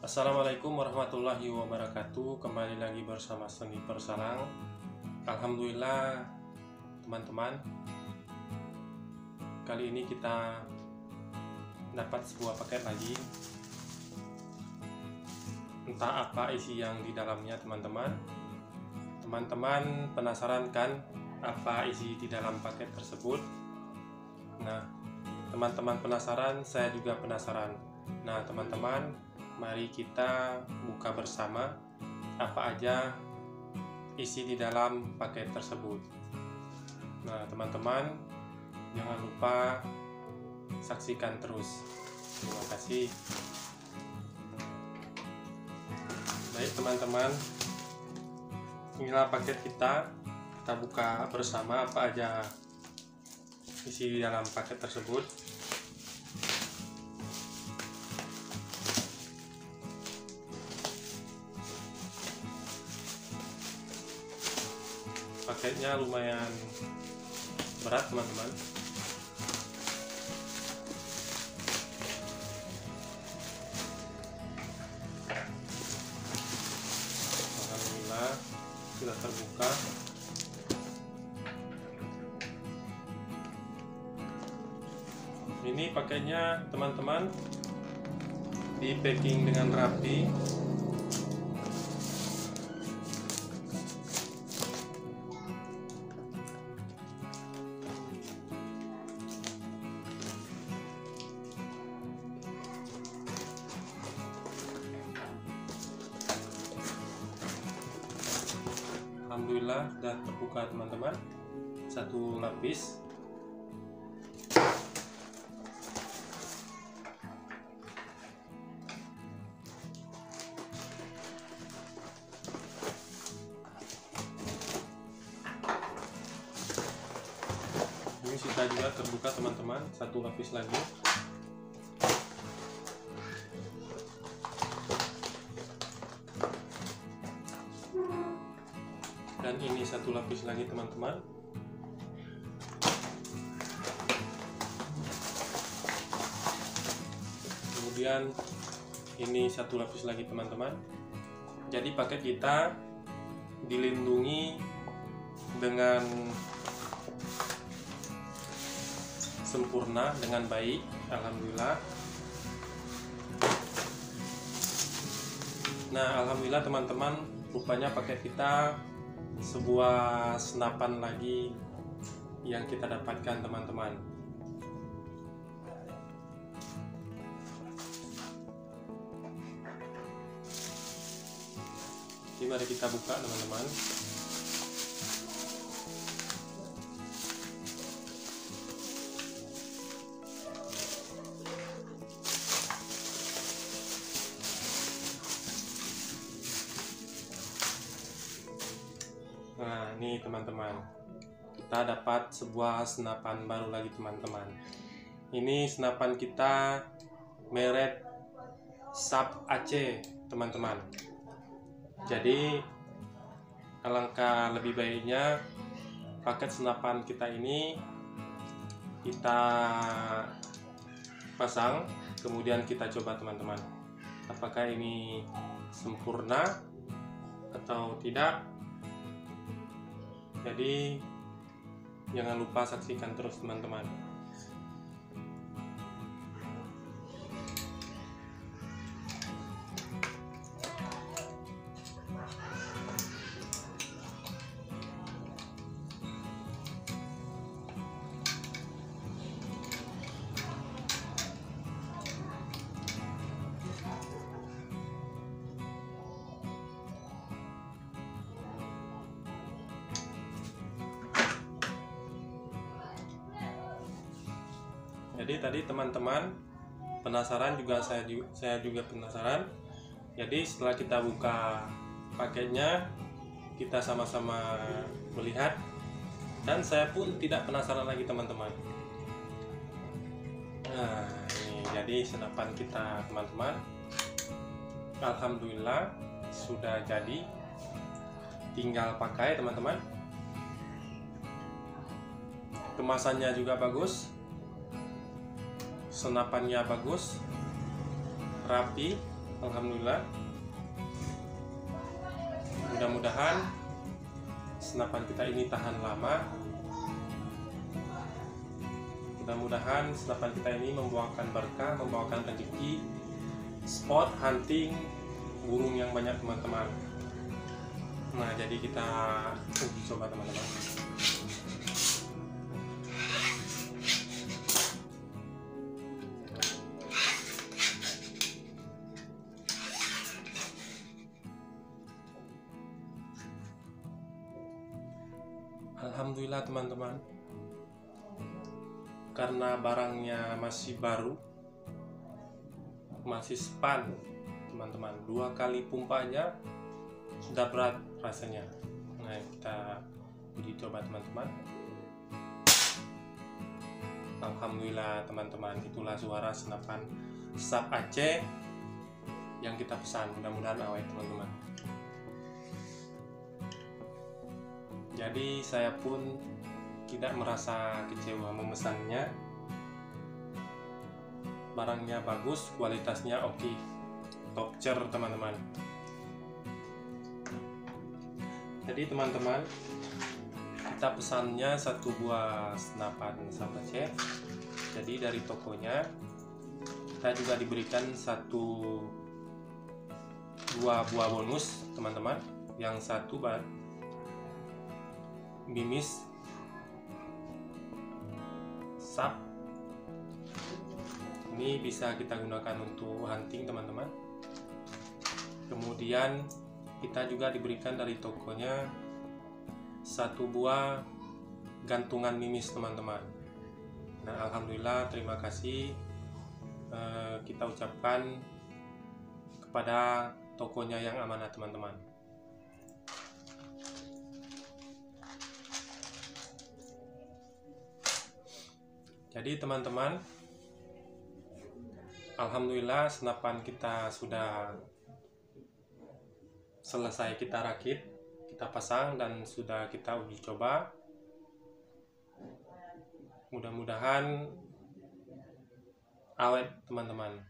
Assalamualaikum warahmatullahi wabarakatuh. Kembali lagi bersama Seni Persalang Alhamdulillah teman-teman. Kali ini kita dapat sebuah paket lagi. Entah apa isi yang di dalamnya teman-teman. Teman-teman penasaran kan apa isi di dalam paket tersebut? Nah teman-teman penasaran saya juga penasaran. Nah teman-teman mari kita buka bersama apa aja isi di dalam paket tersebut. Nah, teman-teman, jangan lupa saksikan terus. Terima kasih. Baik, teman-teman, inilah paket kita. Kita buka bersama apa aja isi di dalam paket tersebut. Paketnya lumayan berat teman-teman. Alhamdulillah sudah terbuka. Ini pakainya teman-teman di packing dengan rapi Alhamdulillah sudah terbuka teman-teman. Satu lapis. Ini sudah juga terbuka teman-teman. Satu lapis lagi dan ini satu lapis lagi teman-teman. Kemudian ini satu lapis lagi teman-teman. Jadi paket kita dilindungi dengan sempurna dengan baik Alhamdulillah. Nah Alhamdulillah teman-teman rupanya paket kita sebuah senapan lagi yang kita dapatkan teman-teman. Jadi mari kita buka teman-teman Ini teman-teman. Kita dapat sebuah senapan baru lagi teman-teman. Ini senapan kita merek Sub AC, teman-teman. Jadi alangkah lebih baiknya paket senapan kita ini kita pasang, kemudian kita coba teman-teman. Apakah ini sempurna atau tidak? Jadi jangan lupa saksikan terus teman-teman jadi tadi teman-teman penasaran juga saya juga, saya juga penasaran. Jadi setelah kita buka paketnya kita sama-sama melihat. Dan saya pun tidak penasaran lagi teman-teman. Nah ini jadi senapan kita teman-teman. Alhamdulillah sudah jadi. Tinggal pakai teman-teman. Kemasannya juga bagus senapannya bagus rapi Alhamdulillah. Mudah-mudahan senapan kita ini tahan lama. Mudah-mudahan senapan kita ini membawakan berkah membawakan rezeki spot hunting burung yang banyak teman-teman. Nah jadi kita uji coba teman-teman Alhamdulillah teman-teman. Karena barangnya masih baru masih span teman-teman. Dua kali pumpanya sudah berat rasanya. Nah kita uji coba teman-teman. Alhamdulillah teman-teman itulah suara senapan sap Aceh yang kita pesan. Mudah-mudahan awet teman-teman jadi saya pun tidak merasa kecewa memesannya. Barangnya bagus kualitasnya oke. Okay. top tier teman-teman. Jadi teman-teman kita pesannya satu buah senapan sahabat chef. Jadi dari tokonya kita juga diberikan satu dua buah bonus teman-teman. Yang satu bimis sap. Ini bisa kita gunakan untuk hunting teman-teman. Kemudian kita juga diberikan dari tokonya satu buah gantungan mimis teman-teman. Nah Alhamdulillah terima kasih. Eh, kita ucapkan kepada tokonya yang amanah teman-teman jadi teman-teman Alhamdulillah senapan kita sudah selesai kita rakit kita pasang dan sudah kita uji coba. Mudah-mudahan awet teman-teman